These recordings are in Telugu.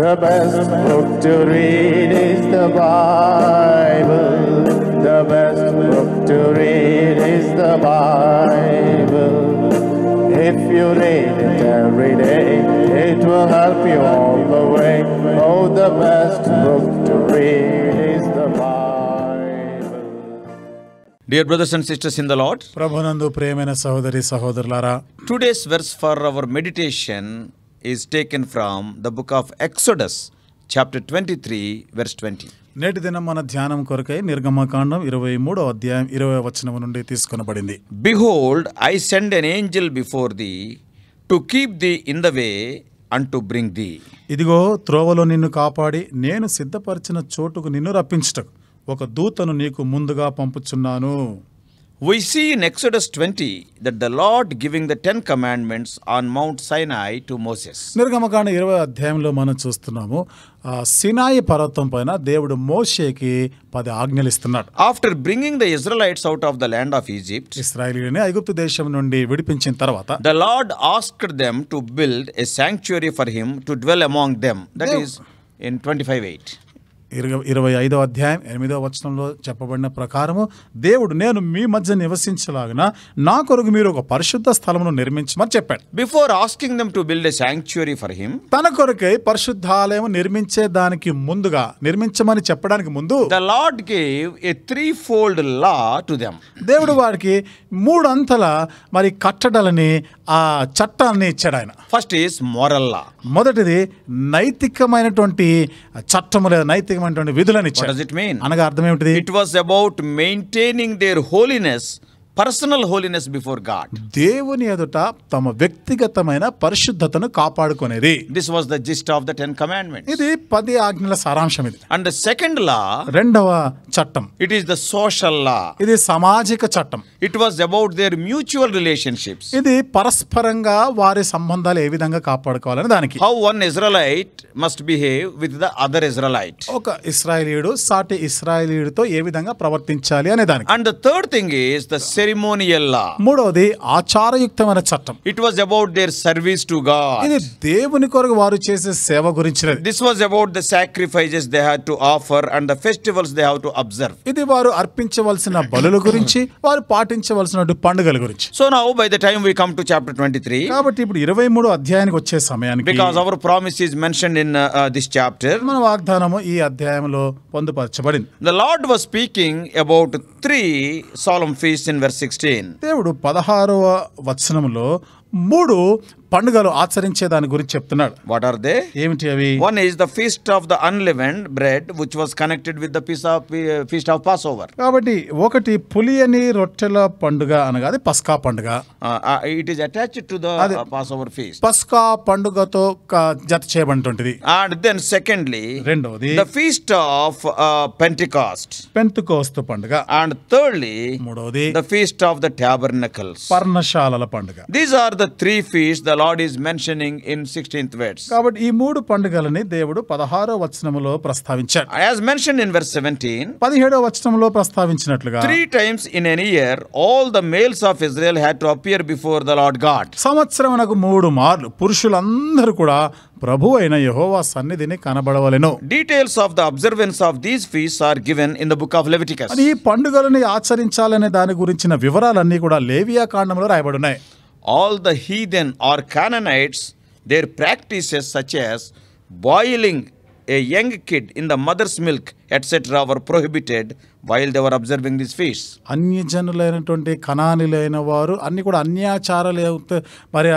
The best book to read is the Bible. The best book to read is the Bible. If you read it every day, it will help you all the way. Oh, the best book to read is the Bible. Dear brothers and sisters in the Lord, ప్రభునందు ప్రియమైన సహోదరి సహోదరులారా today's verse for our meditation is taken from the book of Exodus chapter twenty three verse twenty నేటి దినం మన ధ్యానం కొరకై నిర్గమకాండం ఇరవై మూడో అధ్యాయం ఇరవై వచనం నుండి తీసుకునబడింది. Behold I send an angel before thee to keep thee in the way and to bring thee ఇదిగో త్రోవలో నిన్ను కాపాడి నేను సిద్ధపరిచిన చోటుకు నిన్ను రప్పించటం ఒక దూతను నీకు ముందుగా పంపుచున్నాను. We see in Exodus 20 that the Lord giving the Ten Commandments on Mount Sinai to Moses. నిర్గమకాండ ఇరవై అధ్యాయంలో మనం చూస్తున్నాము సినాయి పర్వతం పైన దేవుడు మోషేకి పది ఆజ్ఞలు ఇస్తున్నాడు After bringing the Israelites out of the land of Egypt, ఇస్రాయేలీని ఐగుప్తు దేశం నుండి విడిపించిన తర్వాత the Lord asked them to build a sanctuary for him to dwell among them. That Yeah. is in 25 8. ఇరవై ఇరవై ఐదో అధ్యాయం ఎనిమిదో వచనంలో చెప్పబడిన ప్రకారము దేవుడు నేను మీ మధ్య నివసించలాగిన నా కొరకు మీరు ఒక పరిశుద్ధ స్థలమును నిర్మించమని చెప్పాడు Before asking them to build a sanctuary for him, తన కొరకై పరిశుద్ధాలయం నిర్మించే దానికి ముందుగా నిర్మించమని చెప్పడానికి ముందు the Lord gave a threefold law to them. దేవుడు వారికి మూడు అంతల మరి కట్టడలని ఆ చట్టాన్ని ఇచ్చాడు ఆయన First is moral law. మొదటిది నైతికమైనటువంటి చట్టము లేదా నైతికమైనటువంటి విధులను mean? అనగా అర్థం ఏమిటిది It was about maintaining their holiness, personal holiness before God దేవుని ఎదుట తమ వ్యక్తిగతమైన పరిశుద్ధతను కాపాడుకునేది. This was the gist of the ten commandment ఇది పది ఆజ్ఞల సారాంశం ఇది. అండ్ సెకండ్ లా రెండవ చట్టం. It is the social law ఇది సామాజిక చట్టం. It was about their mutual relationship ఇది పరస్పరంగా వారి సంబంధాలు ఏ విధంగా కాపాడుకోవాలని దానికి. How one Israelite must behave with the other Israelite ఒక ఇస్రాయలీయుడు సాటి ఇస్రాయలీయుడుతో ఏ విధంగా ప్రవర్తించాలి అనే దానికి. And third thing is the ఆచారయుక్తమైన చట్టం. It was service to God దేవుని కొరకు వారు చేసే సేవ గురించి this they have offer and festivals they have to ఇది వారు అర్పించవలసిన బలుల గురించి వారు పాటించవలసిన పండుగల గురించి. So now by the time we come to chapter 23 కాబట్టి ఇప్పుడు 23 అధ్యాయానికి వచ్చే సమయానికి our promise is in this chapter మన వాగ్దానము ఈ అధ్యాయంలో పొందుపరచబడింది. Lord was speaking about three solemn feasts in 16. దేవుడు పదహారవ వచనంలో మూడు పండుగలు ఆచరించే దాని గురించి చెప్తున్నాడు. వాట్ ఆర్ దే ఏమిటి అవి? One is the feast of the unleavened bread which was connected with the of feast of passover కాబట్టి ఒకటి పులియని రొట్టెల పండుగ అనగా అది పస్కా పండుగ. It is attach to the passover feast పస్కా పండుగతో జత చేయబడినటువంటిది. అండ్ దెన్ సెకండ్లీ రెండోది ద ఫీస్ట్ ఆఫ్ పెంటికాస్ట్ పెంతుకోస్త పండుగ. అండ్ థర్డ్లీ మూడోది the feast of the tabernacles పర్ణశాలల పండుగ. These are the the three feasts the Lord is mentioning in 16th verse. కాబట్టి ఈ మూడు పండుగలని దేవుడు పదహారో వచనములో ప్రస్తావించాడు As mentioned in verse 17, పదిహేడో వచనంలో ప్రస్తావించినట్లుగా three times in an year, all the males of Israel had to appear before the Lord God. సంవత్సరమునకు మూడు మార్లు పురుషులందరూ కూడా ప్రభు అయిన యహోవా సన్నిధిని కనబడవలెను Details of the observance of these feasts are given in the book of Leviticus. మరి ఈ పండుగలని ఆచరించాలనే దాని గురించిన వివరాలన్నీ కూడా లేవియా కాండంలో రాయబడున్నాయి All the heathen or Canaanites, their practices such as boiling a young kid in the mother's milk, etc., were prohibited while they were observing these feasts. అన్యజనులైనటువంటి కణానిలైన వారు అన్ని కూడా అన్యాచారాలు ఏవైతే మరి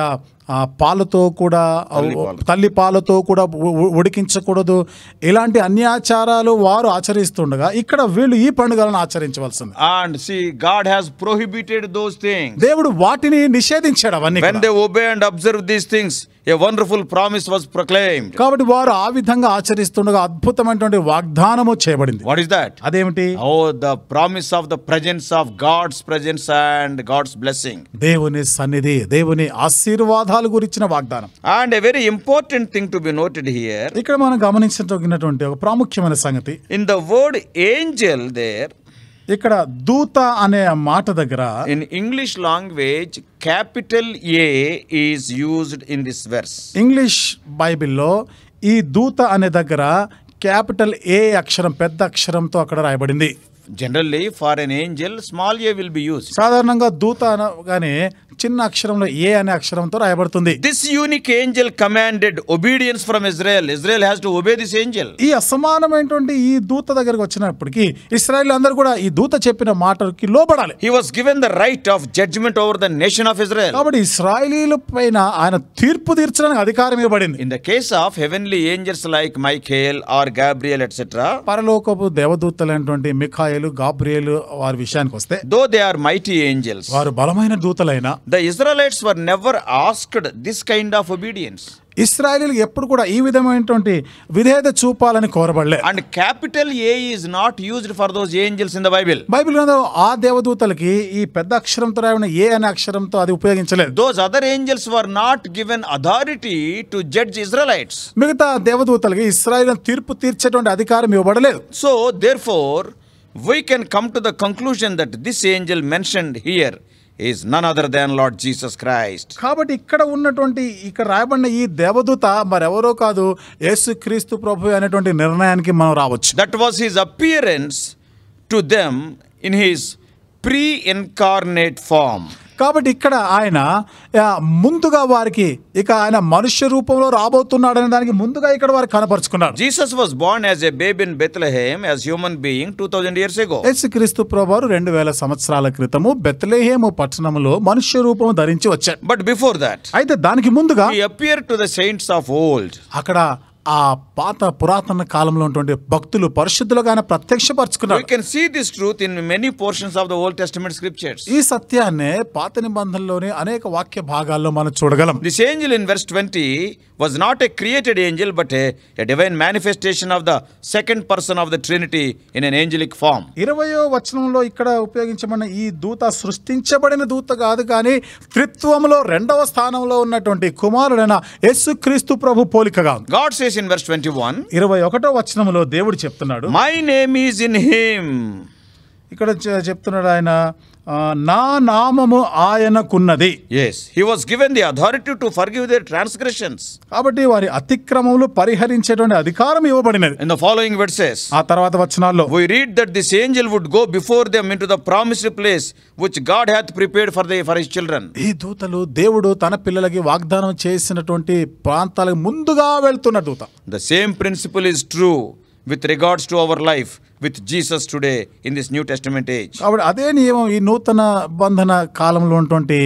ఆ పాలతో కూడా తల్లి పాలు. తల్లి పాలతో కూడా ఉడికించకూడదు ఇలాంటి అన్యాచారాలు వారు ఆచరిస్తుండగా ఇక్కడ వీళ్ళు ఈ పండుగలను ఆచరించవలసింది And see, God has prohibited those things. దేవుడు వాటిని నిషేధించాడు అవన్నీ When కూడా. they obey and observe these wonderful promise was proclaim కాబట్టి వారు ఆ విధంగా ఆచరిస్తుండగా అద్భుతమైనటువంటి వాగ్దానము చేయబడింది. వాట్ ఇస్ దాట్ అదేమిటి? ఓ the promise of the presence of God's presence and God's blessing దేవుని సన్నిధి దేవుని ఆశీర్వాదాలు గురించిన వాగ్దానం. And a very important thing to be noted here ఇక్కడ మనం గమనించినటువంటి ఒక ప్రాముఖ్యమైన సంగతి. In the word angel there ఇక్కడ దూత అనే మాట దగ్గర in English language, capital A is used in this verse. English బైబిల్లో ఈ దూత అనే దగ్గర క్యాపిటల్ ఏ అక్షరం పెద్ద అక్షరంతో అక్కడ రాయబడింది generally for an angel small a will be use సాధారణంగా దూత అనగానే చిన్న అక్షరంలో ఏ అనే అక్షరంతో రాయబడుతుంది. This unique angel commanded obedience from Israel Israel has to obey this angel ఈ అసమానమైనటువంటి ఈ దూత దగ్గరకు వచ్చినప్పటికి ఇస్రాయల్ అందరూ కూడా ఈ దూత చెప్పిన మాటకి లోబడాలి. He was given the right of judgement over the nation of Israel కాబట్టి ఇస్రాయలీల పైన ఆయన తీర్పు తీర్చడానికి అధికారం ఇవ్వబడింది. In the case of heavenly angels like Michael or Gabriel etcetera పరలోకపు దేవదూతలైనటువంటి మిఖాయ్ మిఖాయలు గాబ్రియలు వారి విషయానికి వస్తే though they are mighty angels వారు బలమైన దూతలైన the Israelites were never asked this kind of obedience ఇస్రాయలీలు ఎప్పుడు కూడా ఈ విధమైనటువంటి విధేయత చూపాలని కోరబడలే. And capital A is not used for those angels in the Bible Bible ఆ దేవదూతలకి ఈ పెద్ద అక్షరంతో రాయిన ఏ అనే అక్షరంతో అది ఉపయోగించలేదు. Those other angels were not given authority to judge Israelites మిగతా దేవదూతలకి ఇస్రాయల్ తీర్పు తీర్చేటువంటి అధికారం ఇవ్వబడలేదు. So there we can come to the conclusion that this angel mentioned here is none other than Lord Jesus Christ కాబట్టి ఇక్కడ ఉన్నటువంటి ఇక్కడ రాయబడిన ఈ దేవదూత మరెవరో కాదు యేసు క్రీస్తు ప్రభు అనేటువంటి నిర్ణయానికి మనం రావచ్చు. That was his appearance to them in his pre incarnate form. కాబట్టి ఇక్కడ ఆయన ముందుగా వారికి ఇక ఆయన మనుష్య రూపంలో రాబోతున్నాడనే దానికి ముందుగా ఇక్కడ వారికి కనపరుచుకున్నాడు Jesus was born as a babe in Bethlehem as human being 2000 years ago. యేసుక్రీస్తు ప్రభువారు రెండు వేల సంవత్సరాల క్రితము బెత్లెహేము పట్టణంలో మనుష్య రూపం ధరించి వచ్చాడు But before that, అయితే దానికి ముందుగా appeared to the saints of old. అక్కడ ఆ పాత పురాతన కాలంలో ఉన్నటువంటి భక్తులు పరిశుద్ధులుగానే ప్రత్యక్షపరచుకున్నారు. You can see this truth in many portions of the Old Testament scriptures ఈ సత్యాన్ని పాత నిబంధనలోని అనేక వాక్య భాగాల్లో మనం చూడగలం. This angel in verse 20 not a created angel but a divine manifestation of the second person of the Trinity in an angelic form 20వ వచనంలో ఇక్కడ ఉపయోగించబడిన ఈ దూత సృష్టించబడిన దూత కాదు కానీ త్రిత్వములో రెండవ స్థానంలో ఉన్నటువంటి కుమారుడైన యేసుక్రీస్తు ప్రభు పోలికగా గాడ్స్ సేస్ ట్వంటీ వన్ ఇరవై ఒకటో వచనంలో దేవుడు చెప్తున్నాడు my name is in him ఇక్కడ చెప్తున్నాడు ఆయన నా నామము ఆయనకున్నది. Yes he was given the authority to forgive their transgressions కాబట్టి వారి అతిక్రమములు పరిహరించేటువంటి అధికారం ఇవ్వబడినది. ఇన్ ద ఫాలోయింగ్ వర్సెస్ ఆ తర్వాత వచనాల్లో we read that this angel would go before them into the promised place which God hath prepared for the for his children ఈ దూతలు దేవుడు తన పిల్లలకి వాగ్దానం చేసినటువంటి ప్రాంతాలకు ముందుగా వెళ్తున్న దూత. The same principle is true with regards to our life with Jesus today in this New Testament age కాబట్టి అదే నియమం ఈ నూతన బంధన కాలంలో ఉన్నటువంటి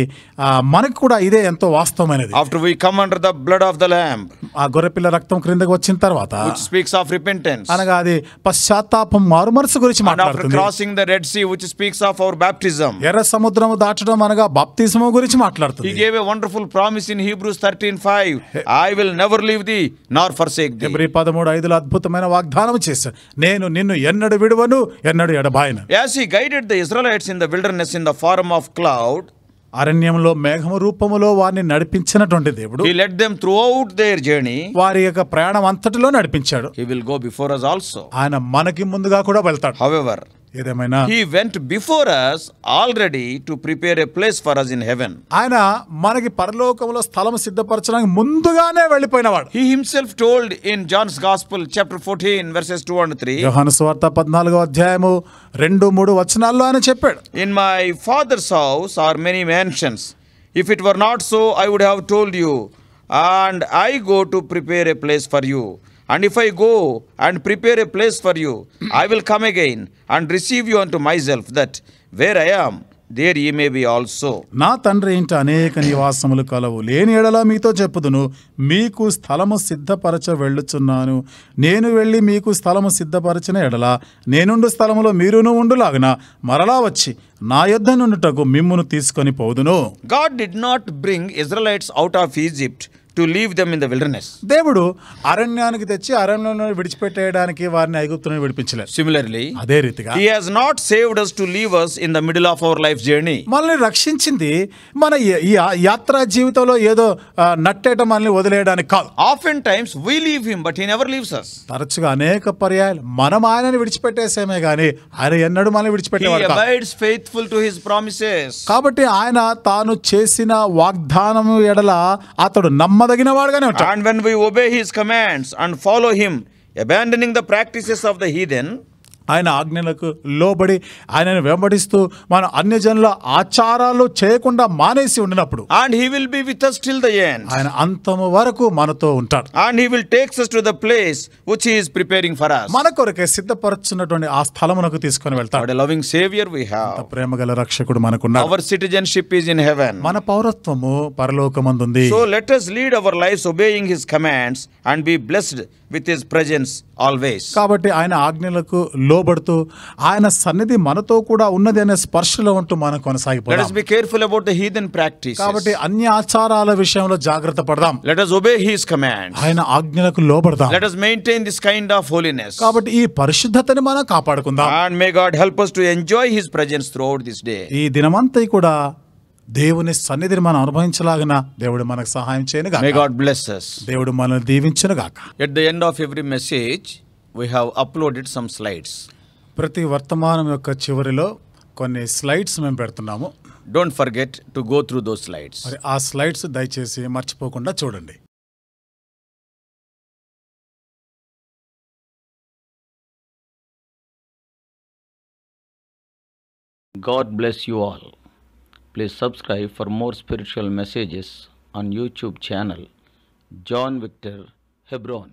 మనకు కూడా ఇదే ఎంతో వాస్తవమైనది. After we come under the blood of the lamb ఆ గొర్రెపిల్ల రక్తం క్రిందకి వచ్చిన తర్వాత స్పీక్స్ ఆఫ్ రిపెంటెన్స్ అనగా అది పశ్చాత్తాపం మారుమనసు గురించి మాట్లాడుతుంది. Crossing the Red Sea speaks of our baptism ఎర్ర సముద్రము దాటడం అనగా బాప్తిజం గురించి మాట్లాడుతుంది. He wonderful promise in Hebrews 13:5 I will never leave thee nor forsake thee Hebrew అద్భుతమైన వాగ్దానం చేశాడు. నేను నిన్ను ఎన్నడు విడువను ఎన్నడు ఎడబాయను. As he guided the Israelites in the wilderness in the form of cloud అరణ్యంలో మేఘము రూపములో వారిని నడిపించినటువంటి దేవుడు he led them throughout their journey. వారి యొక్క ప్రయాణం అంతటిలో నడిపించాడు He will go before us also. ఆయన మనకి ముందుగా కూడా వెళ్తాడు However, ఏదేమైనా? He went before us already to prepare a place for us in heaven ఆయన మనకి పరలోకములో స్థలం సిద్ధపరచడానికి ముందుగానే వెళ్ళిపోయినవాడు. He himself told in John's gospel chapter fourteen verses two and three యోహాన్ స్వార్త పద్నాలుగో అధ్యాయము రెండు మూడు వచనాల్లో ఆయన చెప్పాడు. In my father's house are many mansions if it were not so I would have told you and I go to prepare a place for you and if I go and prepare a place for you I will come again and receive you unto myself that where I am there ye may be also నా తండ్రి ఏంటి అనేక నివాసములు కలవు. లేని ఎడలా మీతో చెప్పుదును. మీకు స్థలము సిద్ధపరచ వెళ్ళుచున్నాను. నేను వెళ్ళి మీకు స్థలము సిద్ధపరచిన ఎడలా నేనుండు స్థలములో మీరును ఉండులాగన మరలా వచ్చి నా యొద్ నుండుటకు మిమ్మును తీసుకొని పోదును. God did not bring Israelites out of Egypt to leave them in the wilderness దేవుడు అరణ్యానికి తెచ్చి అరణ్యంలో విడిచిపెట్టేయడానికి వారిని ఐగుప్తుని విడిపించలేదు. సిమిలర్లీ అదే రీతిగా he has not saved us to leave us in the middle of our life journey మనల్ని రక్షించింది మన ఈ యాత్ర జీవితంలో ఏదో నట్టేట మనల్ని వదిలేయడానికి కాదు. Often times we leave him but he never leaves us తరచుగా అనేక పర్యాయాలు మనం ఆయనని విడిచిపెట్టేసేమే గానీ ఆయన ఎన్నడూ మనల్ని విడిచిపెట్టేవాడు faith faithful to his promises. కాబట్టి ఆయన తాను చేసిన వాగ్దానము ఎడల అతడు నమ్మదగిన వాడుగానే ఉంటాడు And when we obey his commands and follow him, abandoning the practices of the heathen, ఆయన ఆజ్ఞలకు లోబడి ఆయనను వెంబడిస్తూ మన అన్ని జనుల ఆచారాలు చేయకుండా మానేసి ఉండినప్పుడు and he will be with still the end ఆయన అంతం వరకు మనతో ఉంటాడు. And he will take us to the place which he preparing for us. మన కొరకే సిద్ధపరచున్నటువంటి ఆ స్థలమునకు తీసుకొని వెళ్తాడు. లవింగ్ సేవియర్ వి హావ్ ఆ ప్రేమగల రక్షకుడు మనకు our citizenship is in heaven మన పౌరత్వము పరలోకమందుంది. So let us lead our lives obeying his commands and be blessed with his presence always కాబట్టి ఆయన ఆజ్ఞలకు లోబడుతూ ఆయన సన్నిధి మనతో కూడా ఉన్నది అనే స్పర్శలో ఉంటూ మనం కొనసాగిపోయిన్ ప్రాక్టీస్ కాబట్టి అన్ని ఆచారాల విషయంలో జాగ్రత్త పడదాం. ఒబే హీస్ కమాండ్ ఆయన ఆజ్ఞలకు లోబడదాం. Maintain this kind of holiness కాబట్టి ఈ పరిశుద్ధతని మనం కాపాడుకుందాం. May God help to enjoy his presence throughout this day ఈ దినమంతా కూడా దేవుని సన్నిధిని మనం అనుభవించలాగిన దేవుడు మనకు సహాయం చేయను గాడ్ బ్లెస్ దేవుడు మనల్ని దీవించను గాక at the end of every message we have uploaded some slides ప్రతి వర్తమానం యొక్క చివరిలో కొన్ని స్లైడ్స్ మేము పెడుతున్నాము. Don't forget to go through those slides ఆ స్లైడ్స్ దయచేసి మర్చిపోకుండా చూడండి. God bless you all please subscribe for more spiritual messages on YouTube channel John Victor Hebron